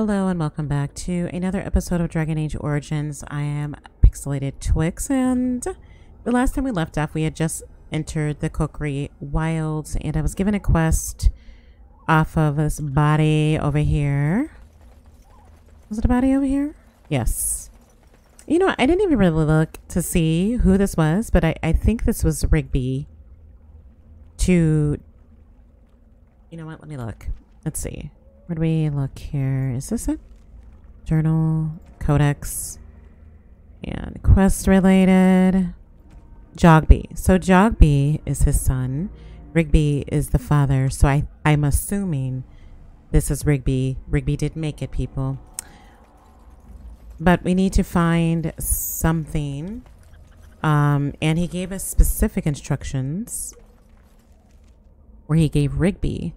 Hello and welcome back to another episode of Dragon Age Origins. I am Pixelated Twix, and the last time we left off, we had just entered the Korcari Wilds, and I was given a quest off of this body over here. Was it a body over here? Yes. You know, I didn't even really look to see who this was, but I, I think this was Rigby. To, you know what? Let me look. Let's see. Where do we look here? Is this it? Journal, Codex, and quest related. Jogby. So Jogby is his son. Rigby is the father. So I, I'm assuming this is Rigby. Rigby did make it, people. But we need to find something. Um, and he gave us specific instructions where he gave Rigby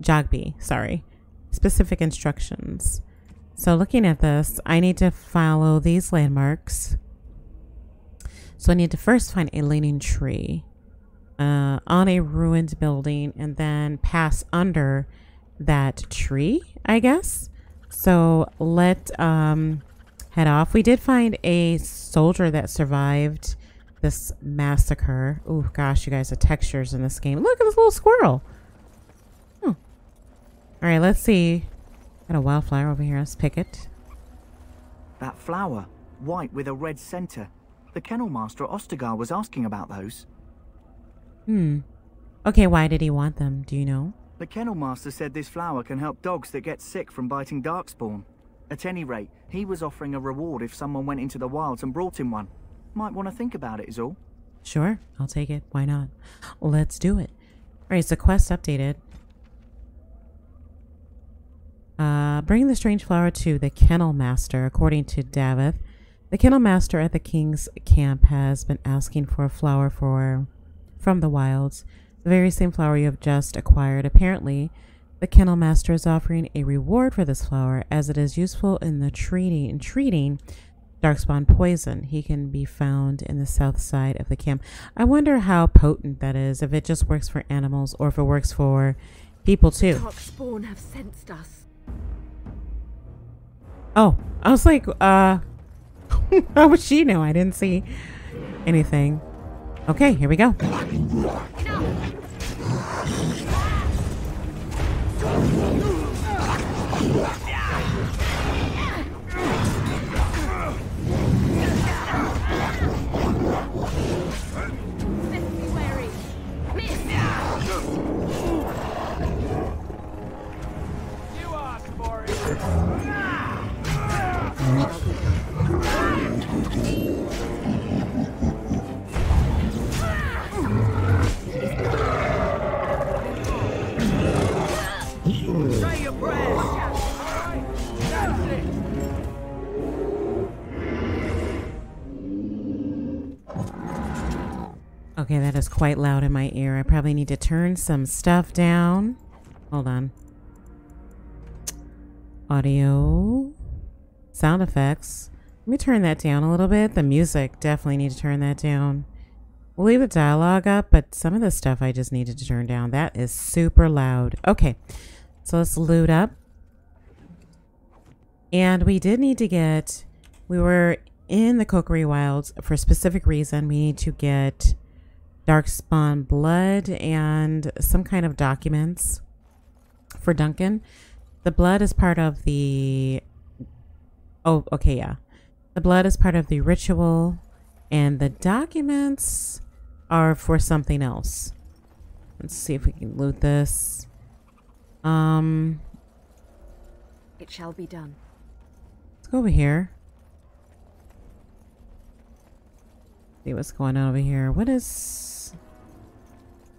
Jogby, sorry, specific instructions. So looking at this, I need to follow these landmarks. So I need to first find a leaning tree uh, on a ruined building and then pass under that tree, I guess. So let um, head off. We did find a soldier that survived this massacre. Oh gosh, you guys, the textures in this game. Look at this little squirrel. All right, let's see. Got a wildflower over here. Let's pick it. That flower, white with a red center. The kennel master at Ostagar was asking about those. Hmm. Okay, why did he want them? Do you know? The kennel master said this flower can help dogs that get sick from biting darkspawn. At any rate, he was offering a reward if someone went into the wilds and brought him one. Might want to think about it is all. Sure, I'll take it. Why not? Let's do it. All right, so quest updated. Uh, bring the strange flower to the kennel master, according to Daveth. The kennel master at the king's camp has been asking for a flower for from the wilds, the very same flower you have just acquired. Apparently, the kennel master is offering a reward for this flower, as it is useful in the treating in treating darkspawn poison. He can be found in the south side of the camp. I wonder how potent that is. If it just works for animals, or if it works for people too. Darkspawn have sensed us. Oh, I was like, uh, how would she know? I didn't see anything. Okay, here we go. Okay, that is quite loud in my ear. I probably need to turn some stuff down. Hold on. Audio. Sound effects. Let me turn that down a little bit. The music, definitely need to turn that down. We'll leave the dialogue up, but some of the stuff I just needed to turn down. That is super loud. Okay, so let's loot up. And we did need to get, we were in the Korcari Wilds for a specific reason. We need to get Darkspawn blood and some kind of documents for Duncan. The blood is part of the. Oh, okay, yeah. The blood is part of the ritual, and the documents are for something else. Let's see if we can loot this. Um. It shall be done. Let's go over here. See what's going on over here. What is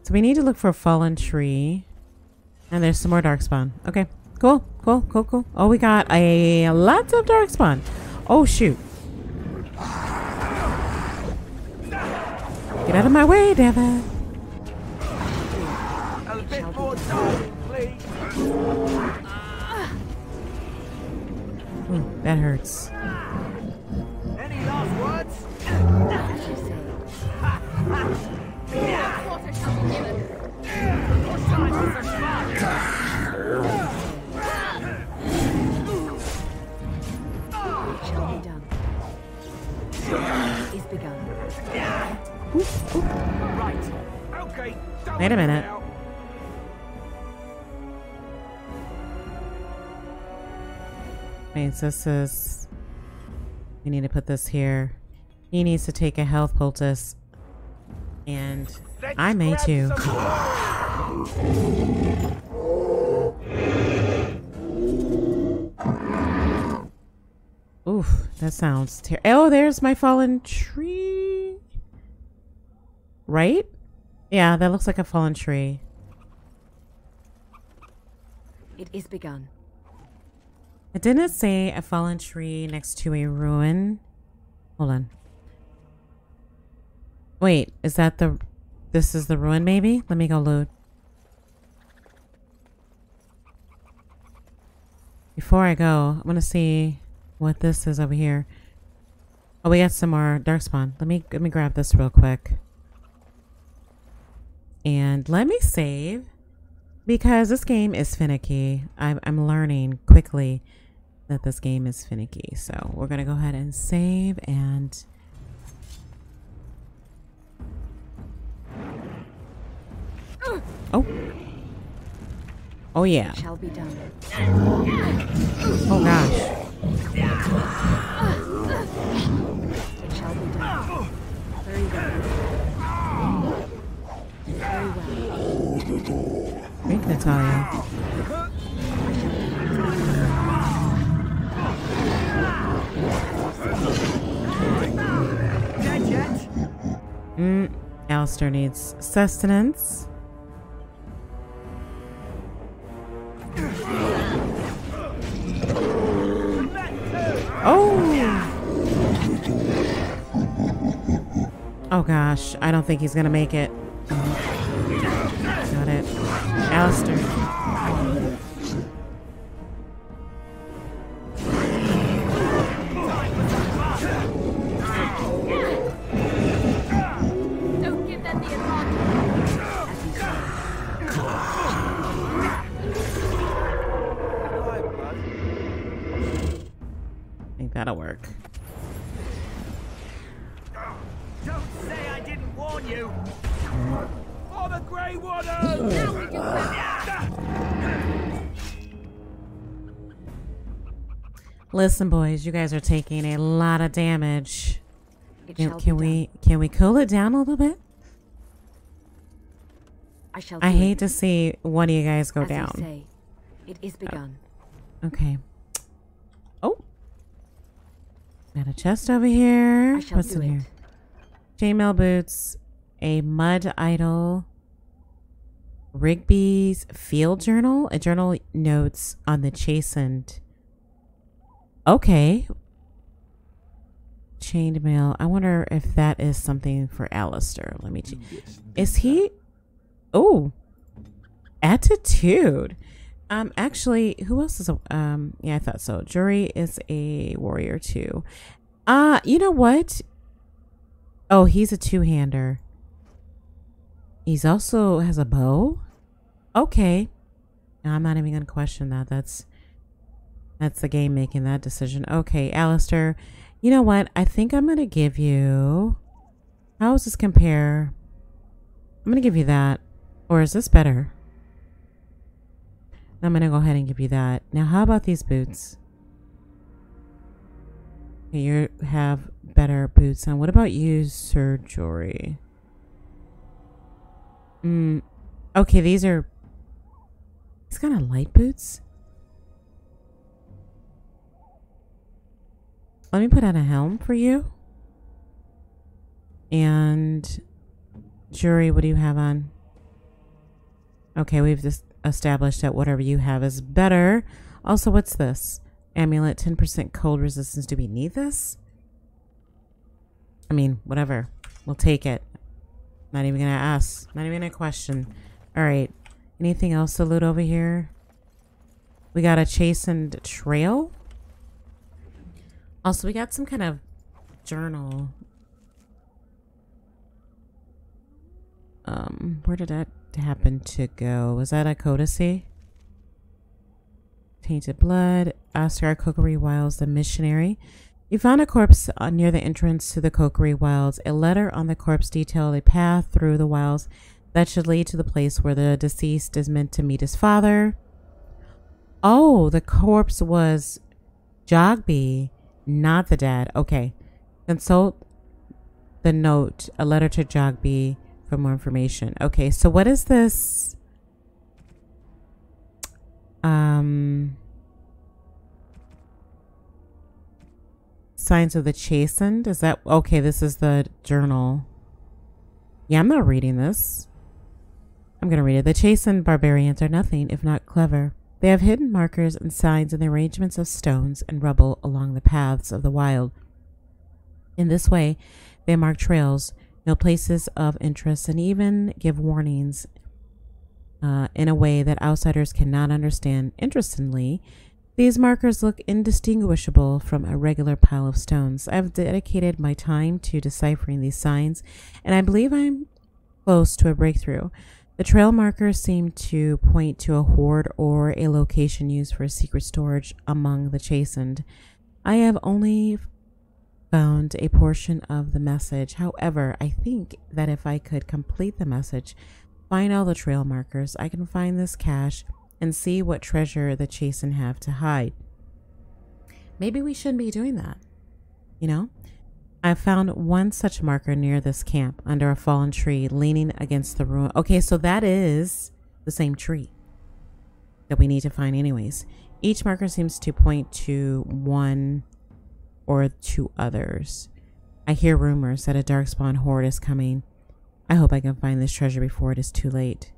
so we need to look for a fallen tree. And there's some more darkspawn. Okay. Cool. Cool. Cool. Cool. Oh, we got a lots of darkspawn. Oh, shoot. Get out of my way, Devin. A bit more time, please. Ooh, that hurts. is begun. Right. Okay. Wait a minute. Wait, this is... We need to put this here. He needs to take a health poultice. And Let's I may too. Oof, that sounds terrible. Oh, there's my fallen tree. Right? Yeah, that looks like a fallen tree. It is begun. It didn't say a fallen tree next to a ruin. Hold on. Wait, is that the. This is the ruin, maybe? Let me go load. Before I go, I'm gonna see what this is over here. Oh, we got some more darkspawn. Let me let me grab this real quick. And let me save because this game is finicky. I'm I'm learning quickly that this game is finicky. So we're gonna go ahead and save and Oh. Oh yeah. Shall be done. Oh gosh. Great, Natalia. Mm, Alistair needs sustenance. Gosh, I don't think he's gonna make it. Got it. Alistair. Listen, boys, you guys are taking a lot of damage. Can, can we done. can we cool it down a little bit? I shall I hate it. to see one of you guys go As down. say. It is begun. Oh. Okay. Oh. Got a chest over here. What's in it. here? Chainmail boots, a mud idol, Rigby's field journal, a journal notes on the Chasind. Okay. Chained mail. I wonder if that is something for Alistair. Let me check. Is he? Oh, attitude. Um, actually, who else is a? Um, yeah, I thought so. Jory is a warrior too. Uh, you know what? Oh, he's a two-hander. He's also has a bow. Okay, I'm not even gonna question that. That's that's the game making that decision. Okay, Alistair. You know what? I think I'm gonna give you. How does this compare? I'm gonna give you that, or is this better? I'm gonna go ahead and give you that. Now, how about these boots? You have better boots on. What about you, Ser Jory? Mm, okay, these are. He's kind of light boots. Let me put on a helm for you. And Jory, what do you have on? Okay, we've just established that whatever you have is better. Also, what's this? Amulet, 10% cold resistance. Do we need this? I mean, whatever. We'll take it. Not even gonna ask. Not even a question. All right. Anything else to loot over here? We got a Chasind trail. Also, we got some kind of journal. Um, where did that happen to go? Was that a codicy? Tainted blood. Oscar Cookery Wiles, the missionary. You found a corpse uh, near the entrance to the Korcari Wilds. A letter on the corpse detailed a path through the wilds that should lead to the place where the deceased is meant to meet his father. Oh, the corpse was Jogby, not the dad. Okay. Consult the note, a letter to Jogby for more information. Okay, so what is this? Um Signs of the Chasind? Is that okay? This is the journal. Yeah, I'm not reading this. I'm going to read it. The Chasind barbarians are nothing if not clever. They have hidden markers and signs in the arrangements of stones and rubble along the paths of the wild. In this way, they mark trails, know places of interest, and even give warnings uh, in a way that outsiders cannot understand. Interestingly, these markers look indistinguishable from a regular pile of stones. I've dedicated my time to deciphering these signs, and I believe I'm close to a breakthrough. The trail markers seem to point to a hoard or a location used for secret storage among the Chasind. I have only found a portion of the message. However, I think that if I could complete the message, find all the trail markers, I can find this cache and see what treasure the Chasind have to hide. Maybe we shouldn't be doing that. You know? I found one such marker near this camp under a fallen tree leaning against the ruin. Okay, so that is the same tree that we need to find anyways. Each marker seems to point to one or two others. I hear rumors that a darkspawn horde is coming. I hope I can find this treasure before it is too late.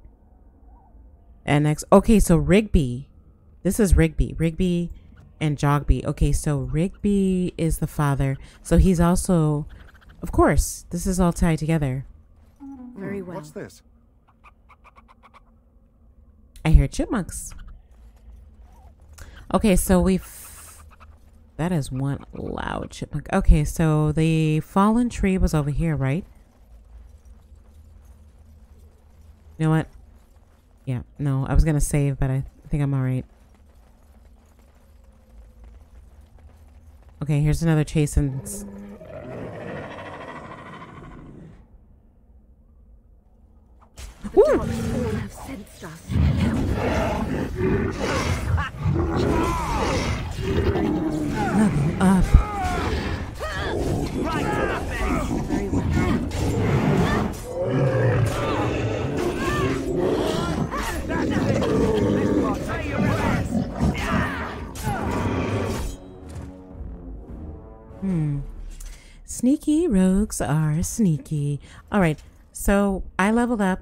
And next, okay, so Rigby. This is Rigby. Rigby and Jogby. Okay, so Rigby is the father. So he's also, of course, this is all tied together. Very well. What's this? I hear chipmunks. Okay, so we've. That is one loud chipmunk. Okay, so the fallen tree was over here, right? You know what? Yeah, no, I was gonna save, but I think I'm alright. Okay, here's another Chasind. The dogs Hmm. Sneaky rogues are sneaky. All right. So I leveled up.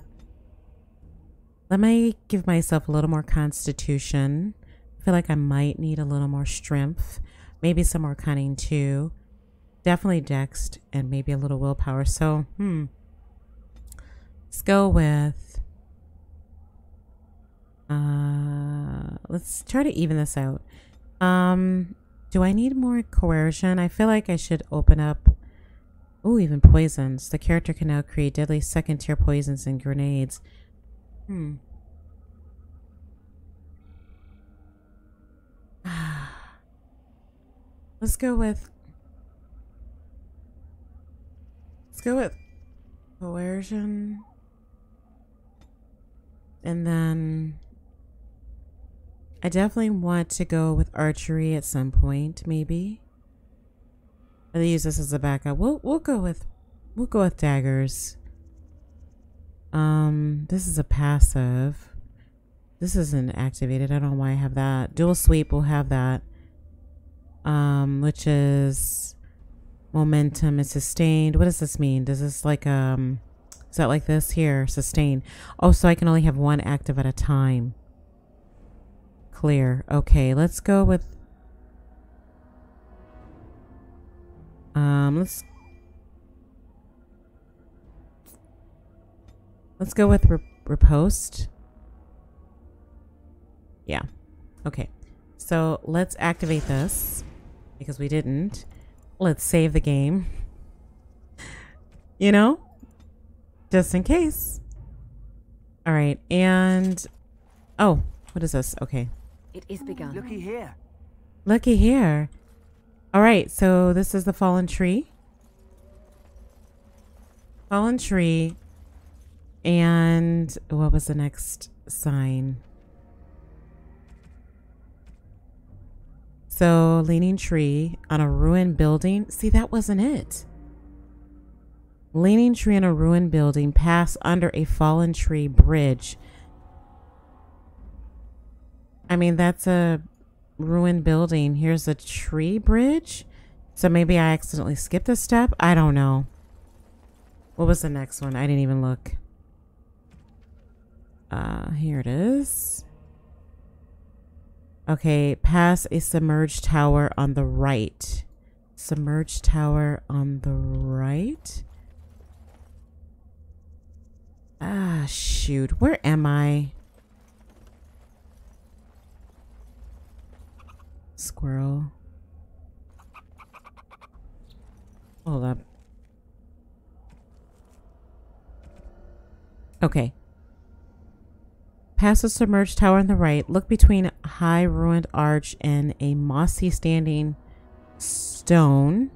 Let me give myself a little more constitution. I feel like I might need a little more strength. Maybe some more cunning too. Definitely dext and maybe a little willpower. So, hmm. Let's go with. Uh, let's try to even this out. Um, do I need more coercion? I feel like I should open up. Oh, even poisons. The character can now create deadly second tier poisons and grenades. Hmm. Let's go with. Let's go with coercion. And then I definitely want to go with archery at some point, maybe. I'll use this as a backup. We'll we'll go with we'll go with daggers. Um, this is a passive. This isn't activated. I don't know why I have that. Dual sweep will have that. Um, which is momentum is sustained. What does this mean? Does this like um is that like this here? Sustain. Oh, so I can only have one active at a time. Clear. Okay, let's go with um let's let's go with rep- riposte. Yeah. Okay. So let's activate this because we didn't. Let's save the game. You know? Just in case. All right. And oh, what is this? Okay. It is begun. Looky here. Looky here. All right, so this is the fallen tree. Fallen tree. And what was the next sign? So, leaning tree on a ruined building. See, that wasn't it. Leaning tree on a ruined building. Pass under a fallen tree bridge. I mean, that's a ruined building. Here's a tree bridge. So maybe I accidentally skipped a step. I don't know. What was the next one? I didn't even look. Uh, here it is. Okay, pass a submerged tower on the right. Submerged tower on the right. Ah, shoot. Where am I? Squirrel. Hold up. Okay. Past the submerged tower on the right, look between a high ruined arch and a mossy standing stone.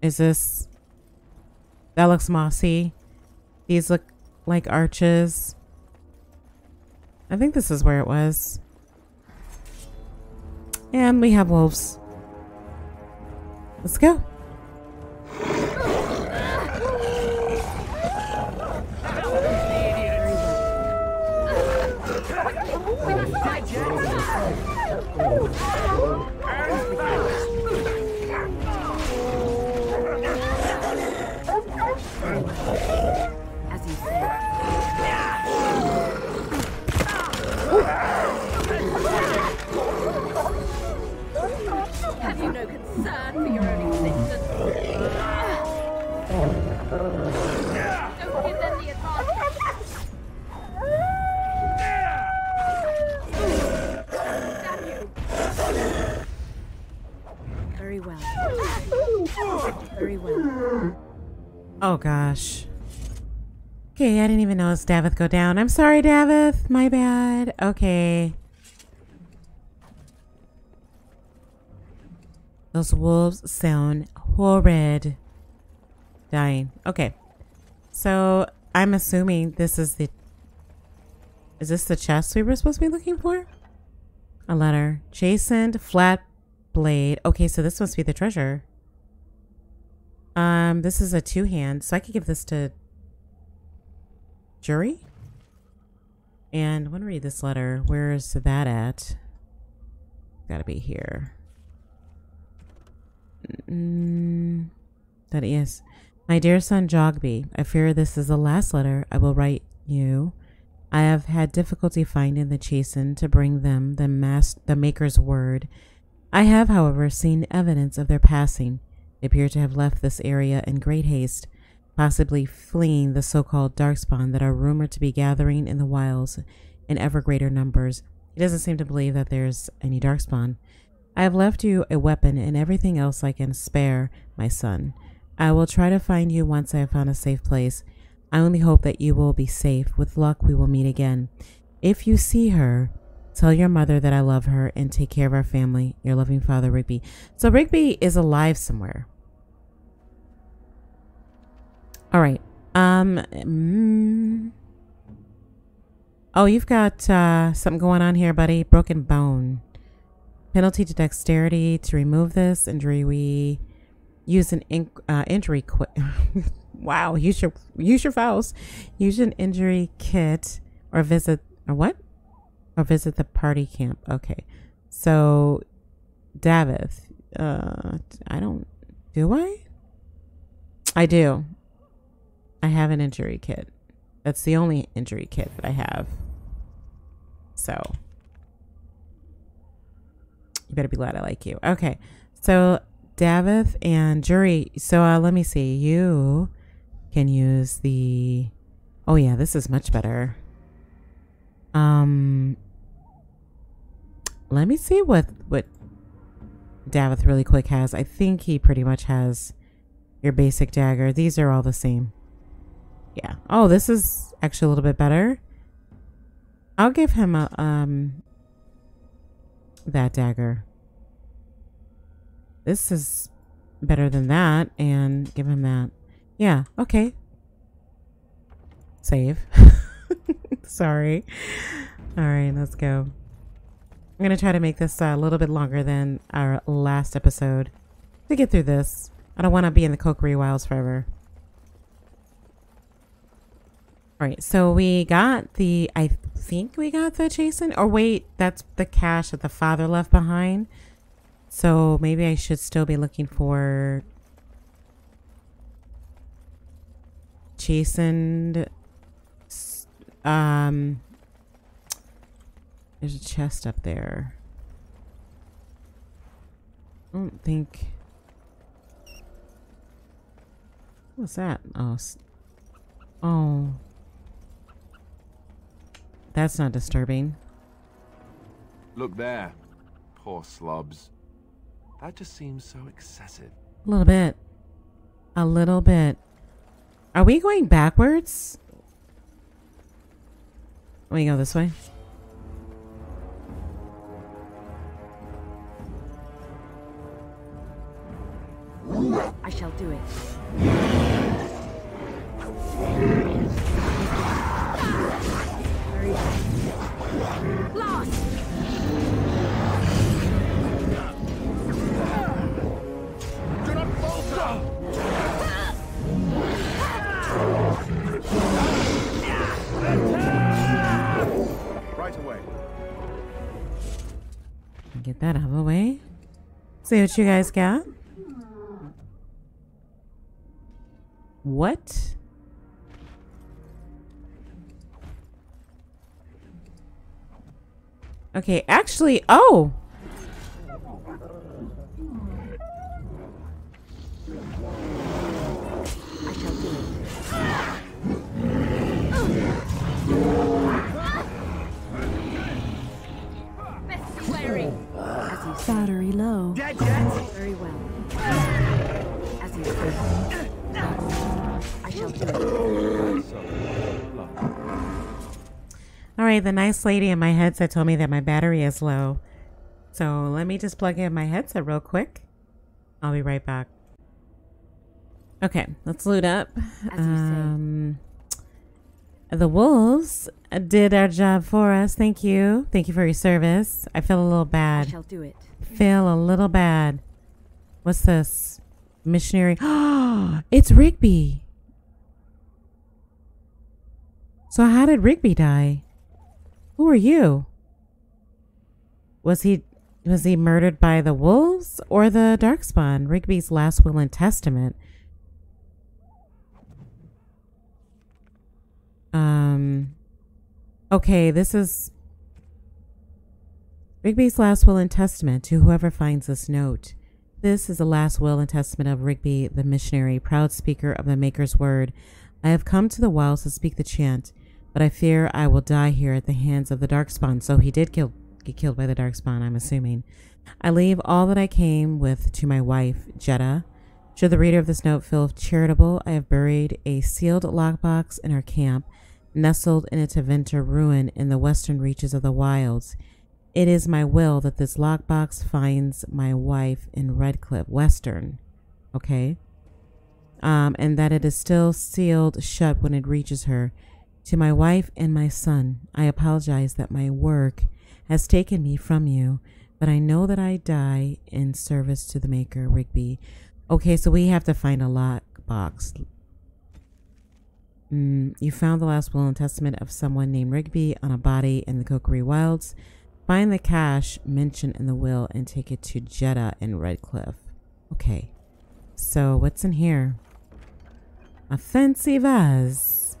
Is this... That looks mossy. These look like arches. I think this is where it was. And we have wolves. Let's go. gosh. Okay, I didn't even notice Daveth go down. I'm sorry, Daveth. My bad. Okay. Those wolves sound horrid. Dying. Okay. So I'm assuming this is the. Is this the chest we were supposed to be looking for? A letter. Chasind flat blade. Okay, so this must be the treasure. Um, this is a two hand, so I could give this to Jory. And I want to read this letter. Where is that at? Gotta be here. Mm, that is. My dear son Jogby, I fear this is the last letter I will write you. I have had difficulty finding the Chasind to bring them the mas- the maker's word. I have, however, seen evidence of their passing. They appear to have left this area in great haste, possibly fleeing the so-called darkspawn that are rumored to be gathering in the wilds in ever greater numbers. He doesn't seem to believe that there's any darkspawn. I have left you a weapon and everything else I can spare, my son. I will try to find you once I have found a safe place. I only hope that you will be safe. With luck, we will meet again. If you see her, tell your mother that I love her and take care of our family. Your loving father, Rigby. So Rigby is alive somewhere. All right. Um. mm. Oh, you've got uh, something going on here, buddy. Broken bone. Penalty to dexterity to remove this injury. We use an in, uh, injury quit. wow. Use your use your files. Use an injury kit or visit or what? Or visit the party camp. Okay. So, Daveth. Uh, I don't. Do I? I do. I have an injury kit. That's the only injury kit that I have. So you better be glad I like you. Okay. So Daveth and Jory. So uh, let me see. You can use the. Oh yeah, this is much better. Um. Let me see what what Daveth really quick has. I think he pretty much has your basic dagger. These are all the same. Yeah. Oh, this is actually a little bit better. I'll give him a um that dagger. this is better than that and give him that. Yeah, okay. Save. Sorry. All right, let's go. I'm going to try to make this a little bit longer than our last episode to get through this. I don't want to be in the Korcari Wilds forever. All right, so we got the, I think we got the Jason, or wait, that's the cache that the father left behind. So maybe I should still be looking for Chasind. Um, there's a chest up there. I don't think. What's that? Oh, oh. That's not disturbing. Look there. Poor slobs. That just seems so excessive. A little bit. A little bit. Are we going backwards? We go this way. I shall do it. Right away. Get that out of the way. See what you guys got. What? Okay, actually, oh. Battery low. Dead yet? Very well. As you say. I shall do it. All right, the nice lady in my headset told me that my battery is low. So let me just plug in my headset real quick. I'll be right back. Okay, let's loot up. As you say. Um, the wolves did our job for us. Thank you. Thank you for your service. I feel a little I bad. shall do it. Feel a little bad. What's this? Missionary. it's Rigby. So how did Rigby die? Who are you? Was he was he murdered by the wolves or the darkspawn? Rigby's last will and testament. Um Okay, this is Rigby's last will and testament to whoever finds this note. This is the last will and testament of Rigby, the missionary, proud speaker of the Maker's word. I have come to the wilds to speak the chant, but I fear I will die here at the hands of the Darkspawn. So he did kill, get killed by the Darkspawn, I'm assuming. I leave all that I came with to my wife, Jetta. Should the reader of this note feel charitable, I have buried a sealed lockbox in our camp, nestled in a Tevinter ruin in the western reaches of the wilds. It is my will that this lockbox finds my wife in Redcliffe, Western. Okay? Um, and that it is still sealed shut when it reaches her. To my wife and my son, I apologize that my work has taken me from you, but I know that I die in service to the Maker, Rigby. Okay, so we have to find a lockbox. Mm, you found the last will and testament of someone named Rigby on a body in the Korcari Wilds. Find the cache mentioned in the will and take it to Jetta in Redcliffe. Okay. So what's in here? A fancy vase.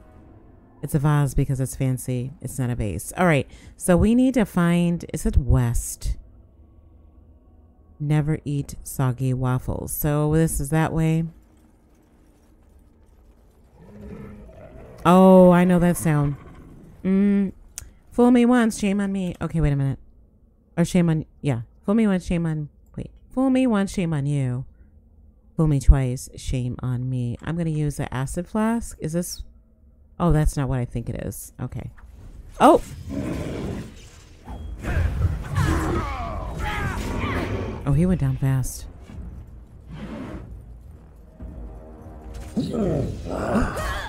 It's a vase because it's fancy. It's not a vase. All right. So we need to find. Is it west? Never eat soggy waffles. So this is that way. Oh, I know that sound. Mm, Fool me once, shame on me. Okay, wait a minute. Or shame on, yeah. Fool me once, shame on, wait. Fool me once, shame on you. Fool me twice, shame on me. I'm going to use the acid flask. Is this, oh, that's not what I think it is. Okay. Oh! Oh, he went down fast.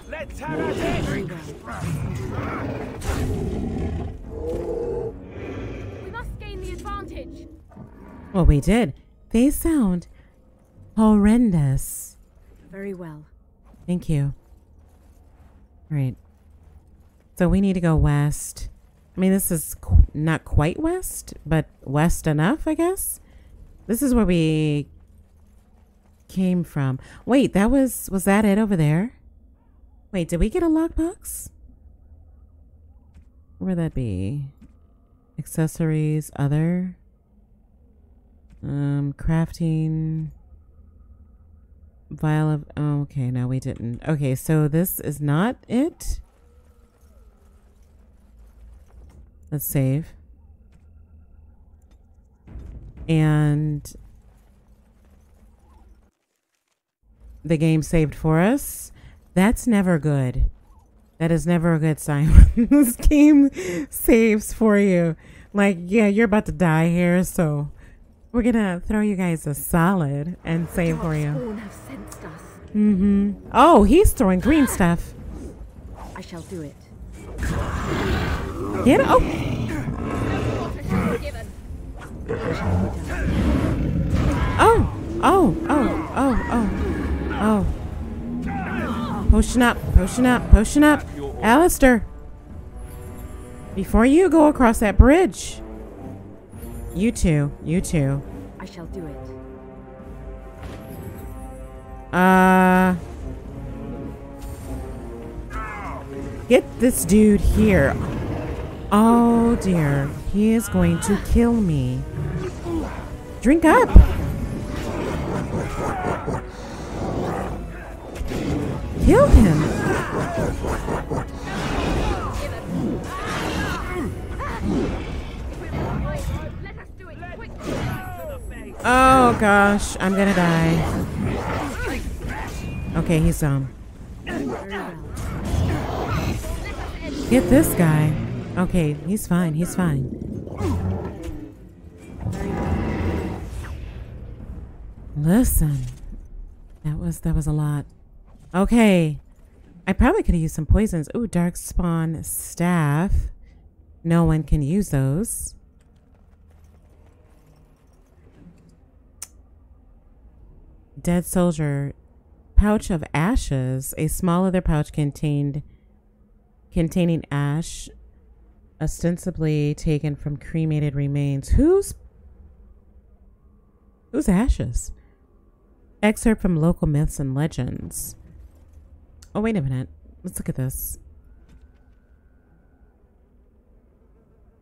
Let's have we must gain the advantage. Well, we did. They sound horrendous. Very well. Thank you. All right. So we need to go west. I mean, this is qu- not quite west, but west enough, I guess. This is where we came from. Wait, that was was that it over there? Wait, did we get a lockbox? Where'd that be? Accessories, other. Um, crafting. Vial of. Oh, okay, no, we didn't. Okay, so this is not it. Let's save. And the game saved for us. That's never good. That is never a good sign when this game saves for you. Like, yeah, you're about to die here, so we're gonna throw you guys a solid and save for you. Darkspawn have sensed us. Mm-hmm. Oh, he's throwing green stuff. I shall do it. Get oh, Water shall be given. oh, oh, oh, oh, oh, oh. Potion up, potion up, potion up. Alistair. Before you go across that bridge. You two, you two. I shall do it. Uh. Get this dude here. Oh dear. He is going to kill me. Drink up. Kill him. Oh gosh, I'm gonna die. Okay, he's um. Get this guy. Okay, he's fine. He's fine. Listen, that was that was a lot. Okay, I probably could have used some poisons. Ooh, dark spawn staff. No one can use those. Dead soldier. Pouch of ashes. A small leather pouch contained containing ash, ostensibly taken from cremated remains. Whose whose ashes? Excerpt from local myths and legends. Oh, wait a minute. Let's look at this.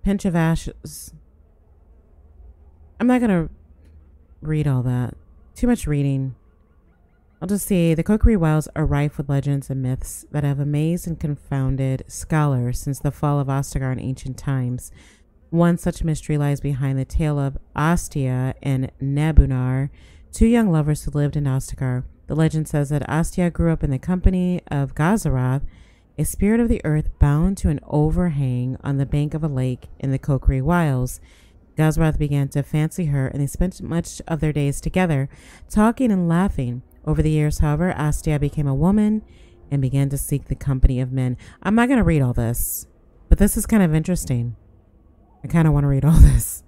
Pinch of ashes. I'm not going to read all that. Too much reading. I'll just say the Korcari Wilds are rife with legends and myths that have amazed and confounded scholars since the fall of Ostagar in ancient times. One such mystery lies behind the tale of Astia and Nabunar, two young lovers who lived in Ostagar. The legend says that Astia grew up in the company of Gazaroth, a spirit of the earth bound to an overhang on the bank of a lake in the Korcari Wilds. Gazaroth began to fancy her, and they spent much of their days together, talking and laughing. Over the years, however, Astia became a woman and began to seek the company of men. I'm not going to read all this, but this is kind of interesting. I kind of want to read all this.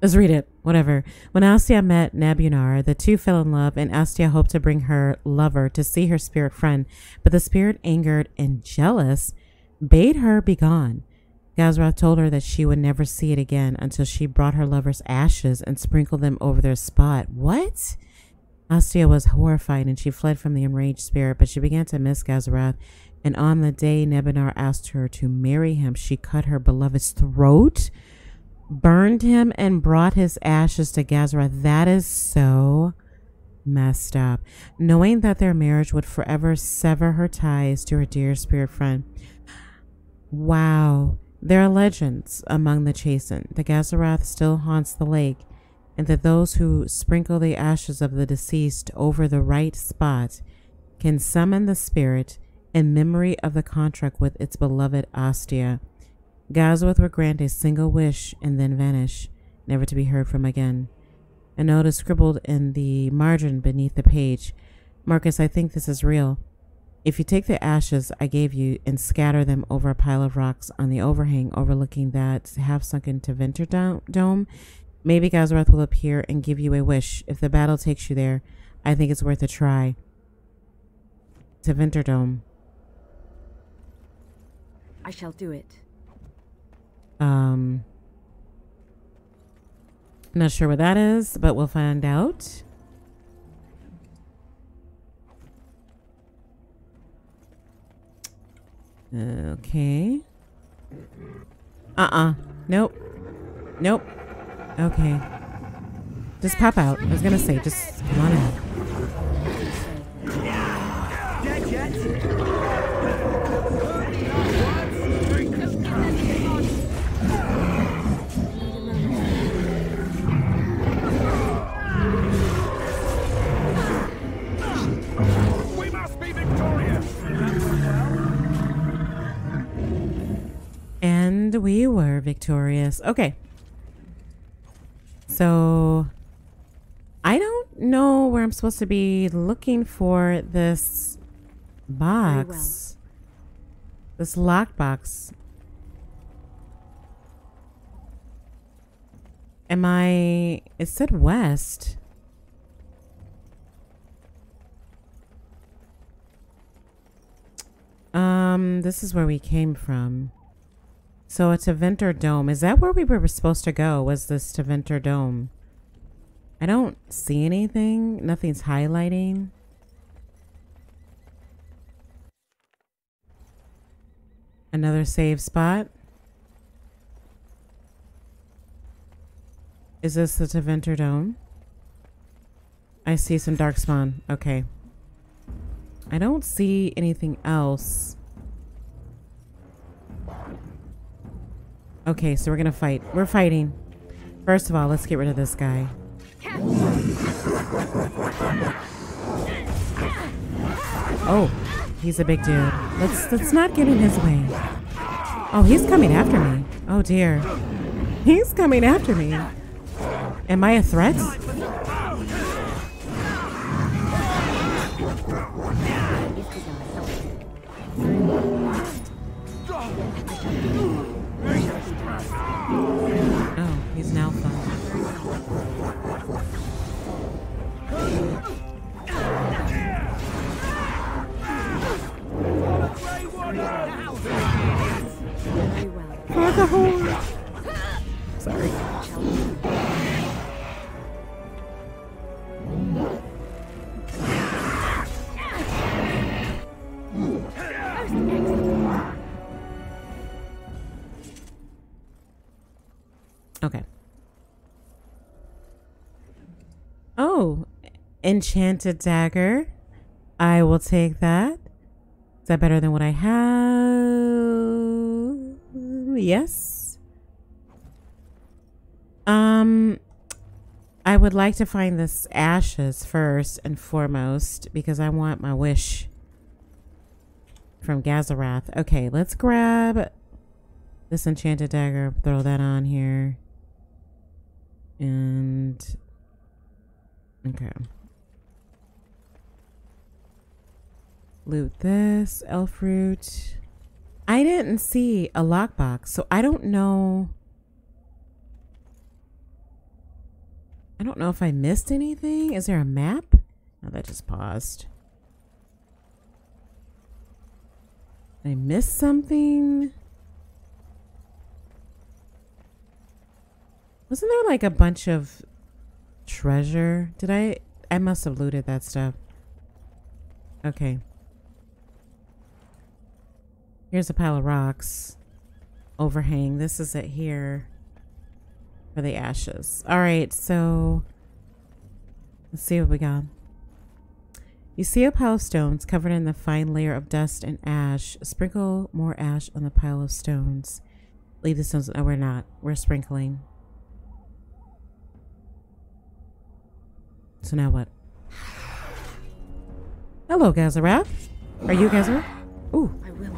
Let's read it. Whatever. When Astia met Nabunar, the two fell in love, and Astia hoped to bring her lover to see her spirit friend. But the spirit, angered and jealous, bade her be gone. Gazrath told her that she would never see it again until she brought her lover's ashes and sprinkled them over their spot. What? Astia was horrified and she fled from the enraged spirit, but she began to miss Gazrath. And on the day Nebunar asked her to marry him, she cut her beloved's throat, burned him, and brought his ashes to Gazrath. That is so messed up. Knowing that their marriage would forever sever her ties to her dear spirit friend. Wow. There are legends among the Chasind. The Gazarath still haunts the lake, and that those who sprinkle the ashes of the deceased over the right spot can summon the spirit in memory of the contract with its beloved Astia. Gazarath would grant a single wish and then vanish, never to be heard from again. A note is scribbled in the margin beneath the page. Marcus, I think this is real. If you take the ashes I gave you and scatter them over a pile of rocks on the overhang overlooking that half sunken Tevinter do- dome, maybe Gazarath will appear and give you a wish. If the battle takes you there, I think it's worth a try. Tevinter dome. I shall do it. Um, not sure what that is, but we'll find out. Okay. Uh-uh. Nope. Nope. Okay. Just pop out. I was gonna say, just come on out. Victorious. Okay. So I don't know where I'm supposed to be looking for this box. This locked lockbox. Am I it said west. Um, this is where we came from. So it's Tevinter Dome. Is that where we were supposed to go? Was this Tevinter Dome? I don't see anything. Nothing's highlighting. Another save spot. Is this the Tevinter Dome? I see some dark spawn. Okay. I don't see anything else. Okay, so we're gonna fight. We're fighting. First of all, let's get rid of this guy. Oh, he's a big dude. Let's let's not get in his way. Oh, he's coming after me. Oh dear. He's coming after me. Am I a threat? Enchanted dagger. I will take that. Is that better than what I have? Yes. Um, I would like to find this ashes first and foremost because I want my wish from Gazarath. Okay, let's grab this enchanted dagger, throw that on here. And okay. Loot this, elf root. I didn't see a lockbox, so I don't know. I don't know if I missed anything. Is there a map? No, that just paused. I miss something? Wasn't there like a bunch of treasure? Did I? I must have looted that stuff. Okay. Here's a pile of rocks. Overhang. This is it here. For the ashes. Alright, so let's see what we got. You see a pile of stones covered in the fine layer of dust and ash. Sprinkle more ash on the pile of stones. Leave the stones. No, we're not. We're sprinkling. So now what? Hello, Gazarath. Are you Gazarath? Ooh. I will.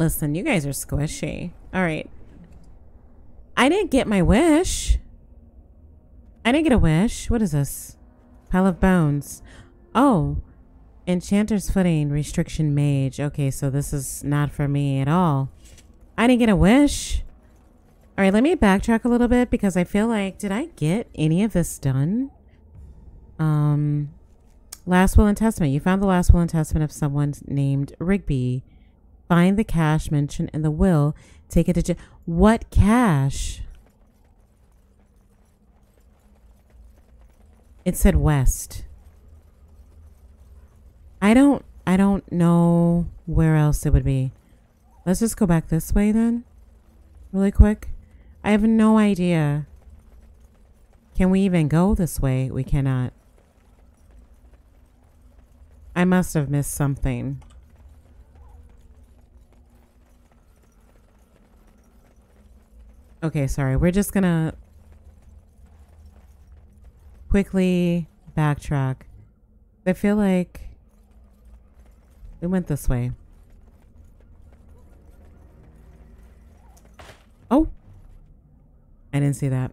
Listen, you guys are squishy. All right. I didn't get my wish. I didn't get a wish. What is this? Pile of bones. Oh, Enchanter's Footing, Restriction Mage. Okay, so this is not for me at all. I didn't get a wish. All right, let me backtrack a little bit because I feel like, did I get any of this done? Um, Last Will and Testament. You found the last will and testament of someone named Rigby. Find the cache mentioned in the will. Take it to jail. What cache? It said west. I don't I don't know where else it would be. Let's just go back this way then. Really quick. I have no idea. Can we even go this way? We cannot. I must have missed something. Okay, sorry. We're just gonna quickly backtrack. I feel like we went this way. Oh! I didn't see that.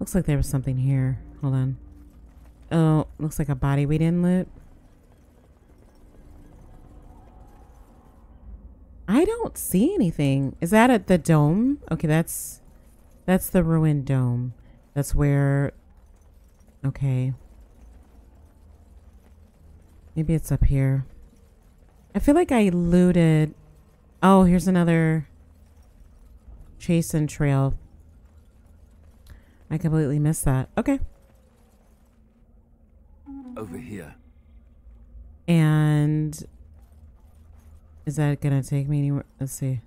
Looks like there was something here. Hold on. Oh, looks like a body we didn't loot. I don't see anything. Is that at the dome? Okay, that's that's the ruined dome. That's where Okay. Maybe it's up here. I feel like I looted Oh, here's another Chasind trail. I completely missed that. Okay. Over here. And is that gonna take me anywhere? Let's see.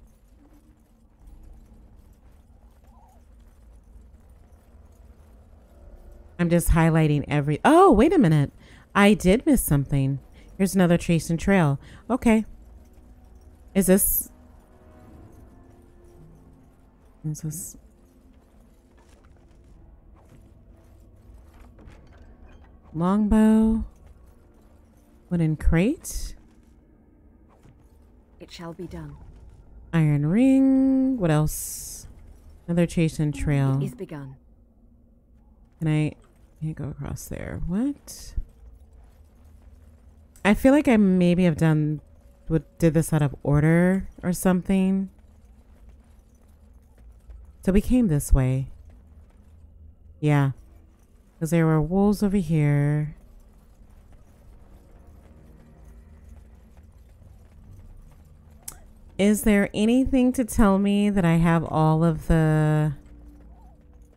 I'm just highlighting every. Oh, wait a minute. I did miss something. Here's another Chasind trail. Okay. Is this. Is this. Longbow. Wooden crate. It shall be done. Iron ring. What else? Another Chasind trail. Is begun. Can I can't go across there. What? I feel like I maybe have done what did this out of order or something. So we came this way. Yeah. Because there were wolves over here. Is there anything to tell me that I have all of the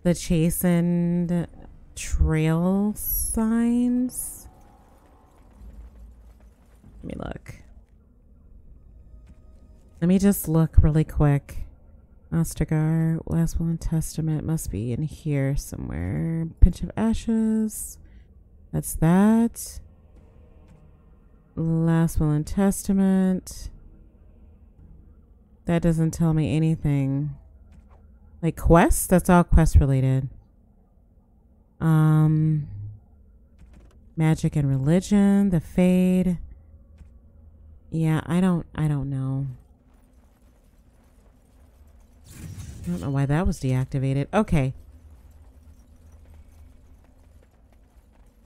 the Chasind trail signs? Let me look. Let me just look really quick. Ostagar, Last Will and Testament must be in here somewhere. Pinch of Ashes. That's that. Last Will and Testament. That doesn't tell me anything. Like quests? That's all quest related. Um Magic and religion, the fade. Yeah, I don't I don't know. I don't know why that was deactivated. Okay.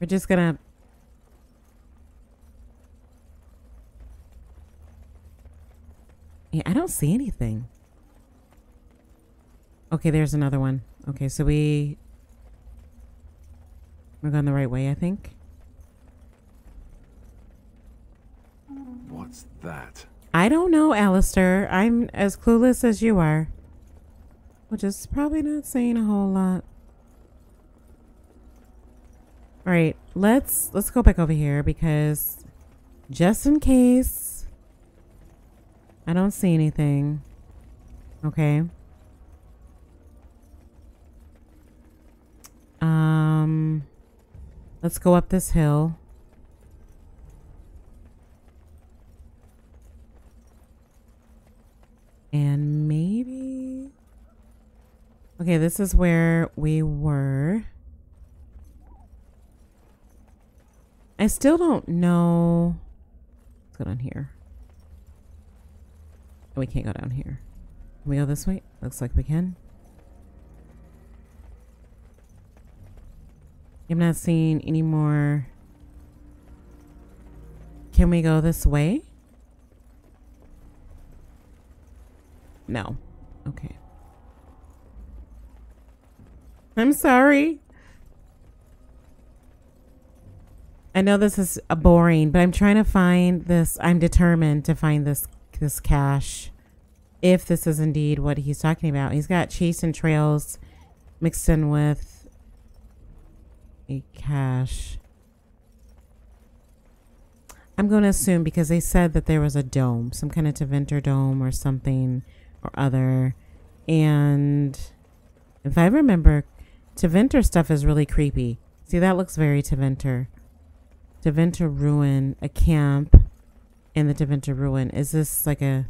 We're just gonna Yeah, I don't see anything. Okay, there's another one. Okay, so we we're going the right way, I think. What's that? I don't know, Alistair. I'm as clueless as you are. Which is probably not saying a whole lot. Alright, let's let's go back over here because just in case I don't see anything. Okay. Um, Let's go up this hill. And maybe... Okay, this is where we were. I still don't know... what's going on here. We can't go down here. Can we go this way? Looks like we can. I'm not seeing any more. Can we go this way? No. Okay. I'm sorry. I know this is boring, but I'm trying to find this. I'm determined to find this this cache. If this is indeed what he's talking about, he's got Chasind trails mixed in with a cache. I'm going to assume because they said that there was a dome, some kind of Tevinter dome or something or other. And if I remember, Tevinter stuff is really creepy. See, that looks very Tevinter. Tevinter ruin, a camp in the Tevinter ruin. Is this like a...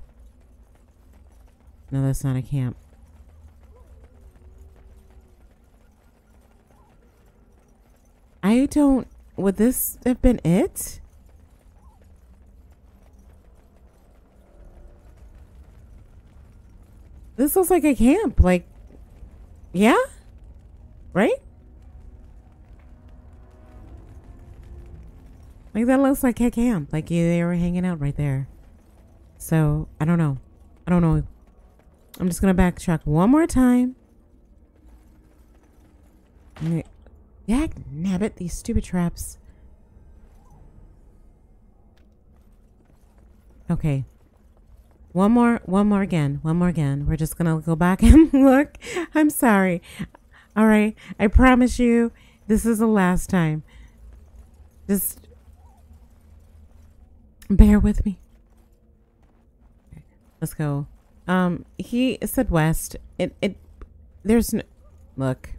No, that's not a camp. I don't... Would this have been it? This looks like a camp. Like, yeah? Right? Like, that looks like a camp. Like, they were hanging out right there. So, I don't know. I don't know. I'm just going to backtrack one more time. Yeah, nabbit, these stupid traps. Okay. One more, one more again, one more again. We're just gonna go back and look. I'm sorry. All right, I promise you, this is the last time. Just bear with me. Okay, let's go. Um, he said west. It, it, there's no, look.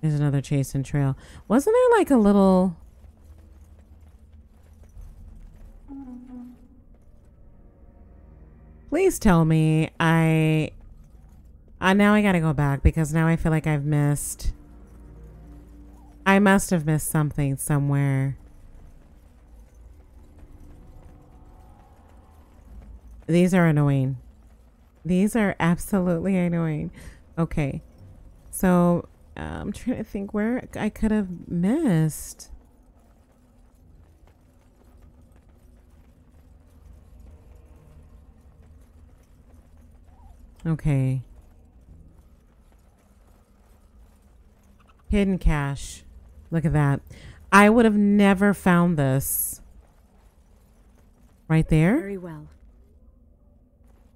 There's another Chasind trail. Wasn't there like a little... Please tell me I... Uh, now I gotta go back because now I feel like I've missed... I must have missed something somewhere. These are annoying. These are absolutely annoying. Okay. So uh, I'm trying to think where I could have missed. Okay. Hidden cache. Look at that. I would have never found this. Right there? Very well.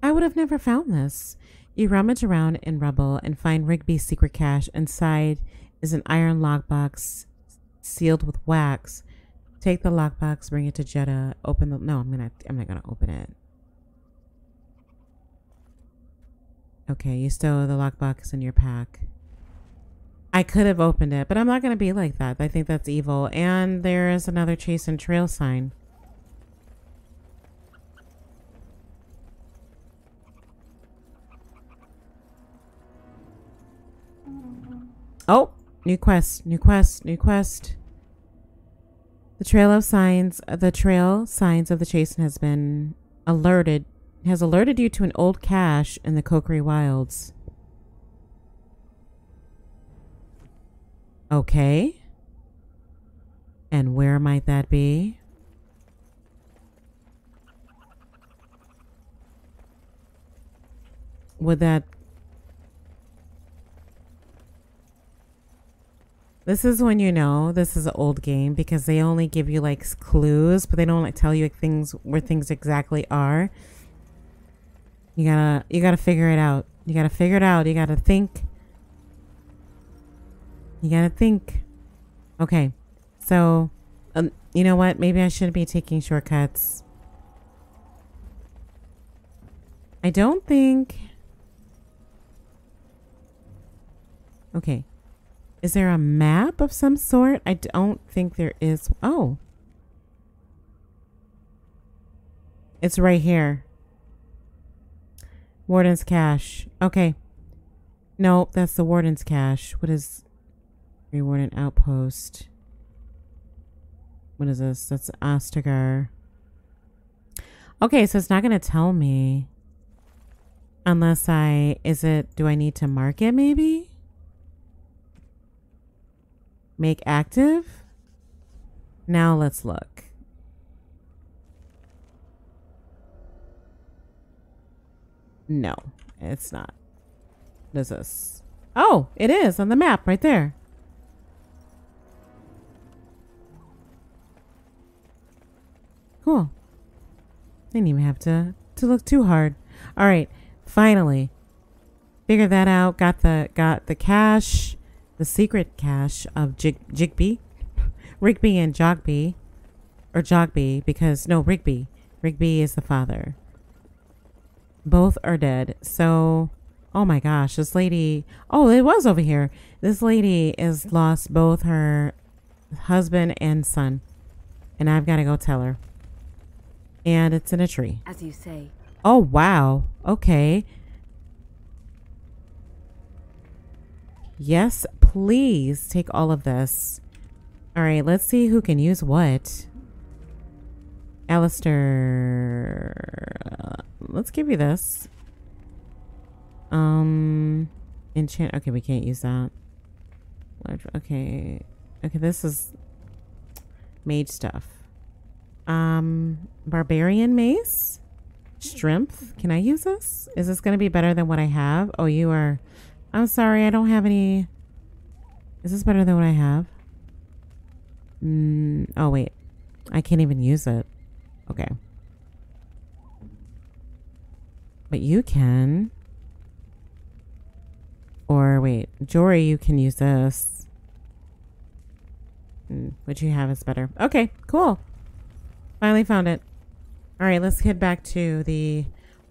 I would have never found this. You rummage around in rubble and find Rigby's secret cache. Inside is an iron lockbox sealed with wax. Take the lockbox, bring it to Jetta. Open the. No, I'm gonna. I'm not gonna open it. Okay, you stow the lockbox in your pack. I could have opened it, but I'm not gonna be like that. I think that's evil. And there is another Chasind trail sign. Oh, new quest, new quest, new quest. The trail of signs, uh, the trail signs of the chase has been alerted, has alerted you to an old cache in the Korcari Wilds. Okay. And where might that be? Would that This is when you know this is an old game because they only give you like clues, but they don't like tell you like, things where things exactly are. You gotta you gotta figure it out. You gotta figure it out. You gotta think. You gotta think. Okay, so um, you know what? Maybe I shouldn't be taking shortcuts. I don't think. Okay, Is there a map of some sort? I don't think there is. Oh. It's right here. Warden's cache. Okay. No, that's the warden's cache. What is Warden outpost? What is this? That's Ostagar. Okay, so it's not going to tell me. Unless I. Is it. Do I need to mark it maybe? Make active? Now let's look. No, it's not. What is this? Oh, it is on the map right there. Cool. Didn't even have to to look too hard. All right, finally figured that out. Got the got the cache, the secret cache of Jig, Jigby, Rigby and Jogby, or Jogby because no Rigby. Rigby is the father. Both are dead. So, oh my gosh, this lady. Oh, it was over here. This lady is lost both her husband and son, and I've got to go tell her. And it's in a tree. As you say. Oh wow. Okay. Yes, please take all of this. All right, let's see who can use what. Alistair, uh, let's give you this. Um, enchant. Okay, we can't use that. Large. Okay, okay. This is mage stuff. Um, barbarian mace, strength. Can I use this? Is this going to be better than what I have? Oh, you are. I'm sorry, I don't have any. Is this better than what I have? Mm, oh wait, I can't even use it. Okay. But you can. Or wait, Jory, you can use this. Mm, what you have is better. Okay, cool. Finally found it. All right, let's head back to the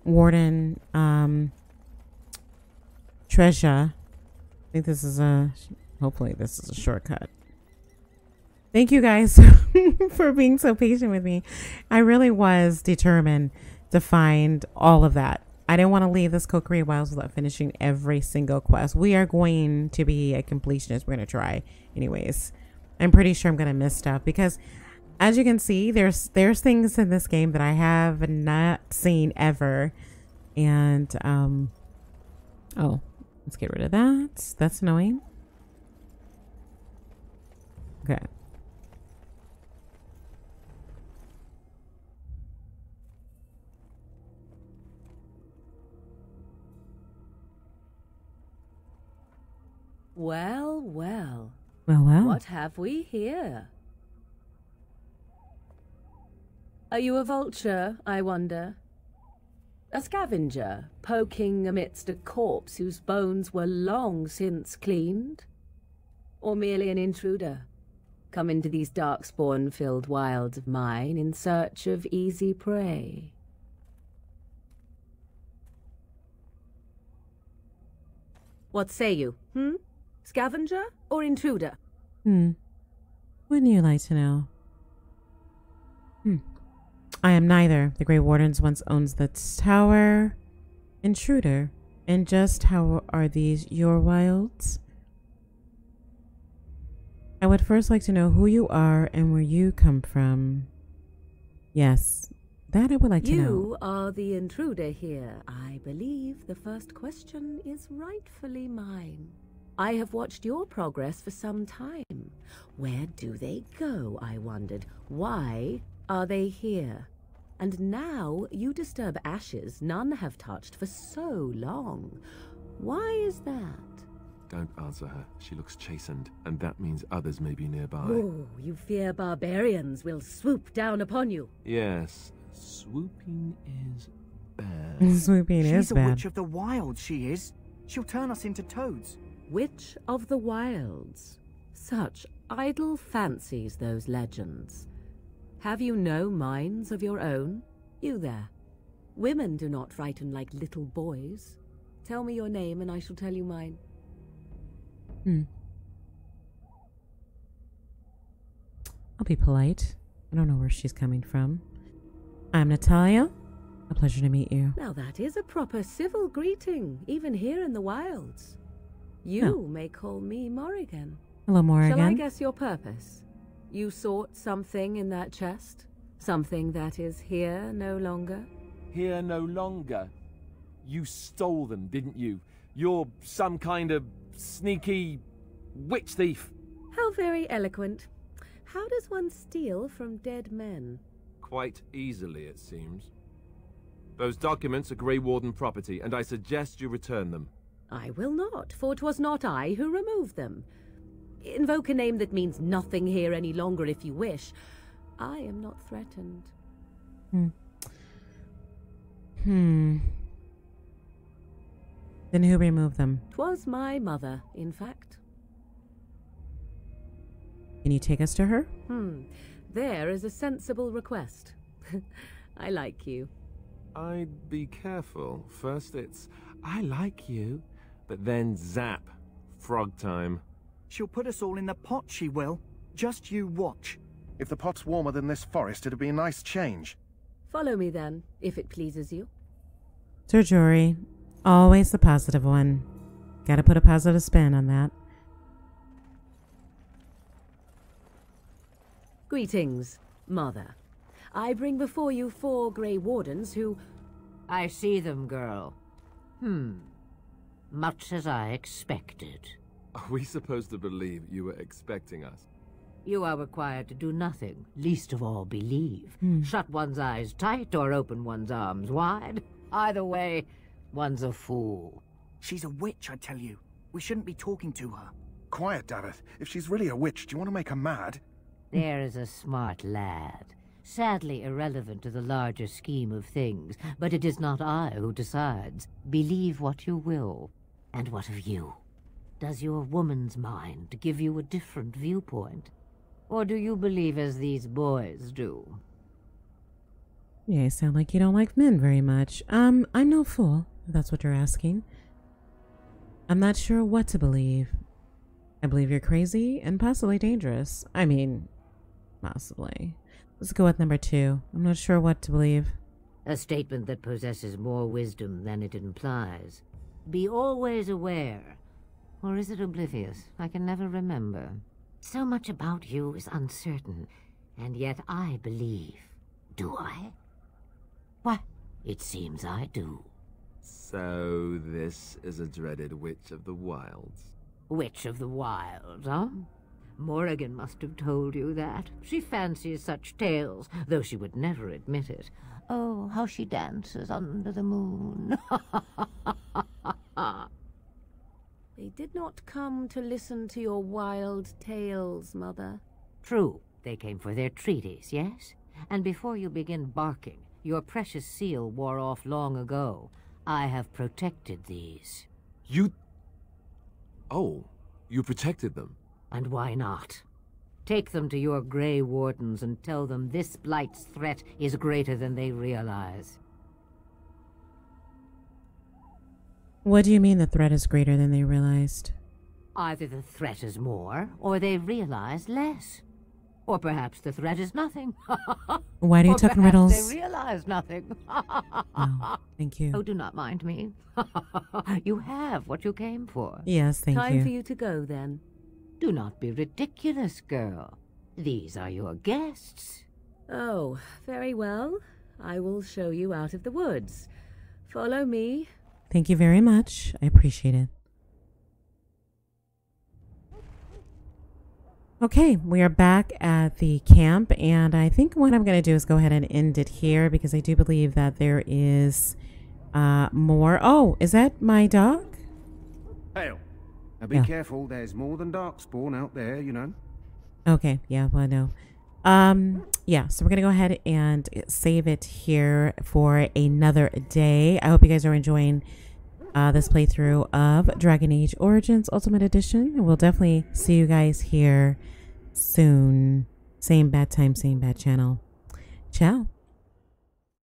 warden um, treasure. I think this is a. Hopefully, this is a shortcut. Thank you guys for being so patient with me. I really was determined to find all of that. I didn't want to leave this Korcari Wilds without finishing every single quest. We are going to be a completionist. We're going to try, anyways. I'm pretty sure I'm going to miss stuff because, as you can see, there's there's things in this game that I have not seen ever, and um, oh, let's get rid of that. That's annoying. Okay. Well, well. Well, well. What have we here? Are you a vulture, I wonder? A scavenger, poking amidst a corpse whose bones were long since cleaned? Or merely an intruder, come into these darkspawn-filled wilds of mine in search of easy prey? What say you, hmm? Scavenger or intruder? Hmm. Wouldn't you like to know? I am neither. The Grey Wardens once owns the tower. Intruder. And just how are these your wilds? I would first like to know who you are and where you come from. Yes, that I would like to know. You are the intruder here. I believe the first question is rightfully mine. I have watched your progress for some time. Where do they go, I wondered. Why are they here? And now you disturb ashes none have touched for so long. Why is that? Don't answer her. She looks Chasind, and that means others may be nearby. Oh, you fear barbarians will swoop down upon you. Yes, swooping is bad. Swooping is. bad. She's is a witch of the wild, she is. She'll turn us into toads. Witch of the Wilds. Such idle fancies, those legends. Have you no minds of your own? You there. Women do not frighten like little boys. Tell me your name and I shall tell you mine. Hmm. I'll be polite. I don't know where she's coming from. I'm Natalia. A pleasure to meet you. Now that is a proper civil greeting, even here in the wilds. Oh. You no. may call me Morrigan. Hello, Morrigan. Shall I guess your purpose? You sought something in that chest? Something that is here no longer? Here no longer. You stole them, didn't you? You're some kind of sneaky witch thief. How very eloquent. How does one steal from dead men? Quite easily, it seems. Those documents are Grey Warden property, and I suggest you return them. I will not, for 'twas not I who removed them. Invoke a name that means nothing here any longer if you wish. I am not threatened. Hmm. Hmm. Then who removed them? 'Twas my mother, in fact. Can you take us to her? Hmm. There is a sensible request. I like you. I'd be careful. First it's, I like you, but then zap. Frog time. She'll put us all in the pot, she will. Just you watch. If the pot's warmer than this forest, it'd be a nice change. Follow me then, if it pleases you. Ser Jory, always the positive one. Gotta put a positive spin on that. Greetings, Mother. I bring before you four Grey Wardens who. I see them, girl. Hmm. Much as I expected. Are we supposed to believe you were expecting us? You are required to do nothing, least of all believe. Hmm. Shut one's eyes tight or open one's arms wide. Either way, one's a fool. She's a witch, I tell you. We shouldn't be talking to her. Quiet, Daveth. If she's really a witch, do you want to make her mad? There is a smart lad. Sadly irrelevant to the larger scheme of things, but it is not I who decides. Believe what you will. And what of you? Does your woman's mind give you a different viewpoint? Or do you believe as these boys do? Yeah, you sound like you don't like men very much. Um, I'm no fool, if that's what you're asking. I'm not sure what to believe. I believe you're crazy and possibly dangerous. I mean, possibly. Let's go with number two. I'm not sure what to believe. A statement that possesses more wisdom than it implies. Be always aware. Or is it oblivious? I can never remember. So much about you is uncertain, and yet I believe. Do I? Why, it seems I do. So this is a dreaded witch of the wilds. Witch of the Wilds, huh? Morrigan must have told you that. She fancies such tales, though she would never admit it. Oh, how she dances under the moon. They did not come to listen to your wild tales, Mother. True, they came for their treaties, yes? And before you begin barking, your precious seal wore off long ago. I have protected these. You. Oh, you protected them. And why not? Take them to your Grey Wardens and tell them this Blight's threat is greater than they realize. What do you mean the threat is greater than they realized? Either the threat is more, or they realize less. Or perhaps the threat is nothing. Why do you talk in perhaps riddles? They realize nothing. Oh, thank you. oh, do not mind me. you have what you came for. Yes, thank Time you. Time for you to go then. Do not be ridiculous, girl. These are your guests. Oh, very well. I will show you out of the woods. Follow me. Thank you very much. I appreciate it. Okay, we are back at the camp, and I think what I'm going to do is go ahead and end it here because I do believe that there is uh, more. Oh, is that my dog? Hell. Now be Yeah. careful, there's more than Darkspawn out there, you know. Okay, yeah, well, no. Um, yeah, so we're gonna go ahead and save it here for another day. I hope you guys are enjoying uh, this playthrough of Dragon Age Origins Ultimate Edition. We'll definitely see you guys here soon. Same bad time, same bad channel. Ciao.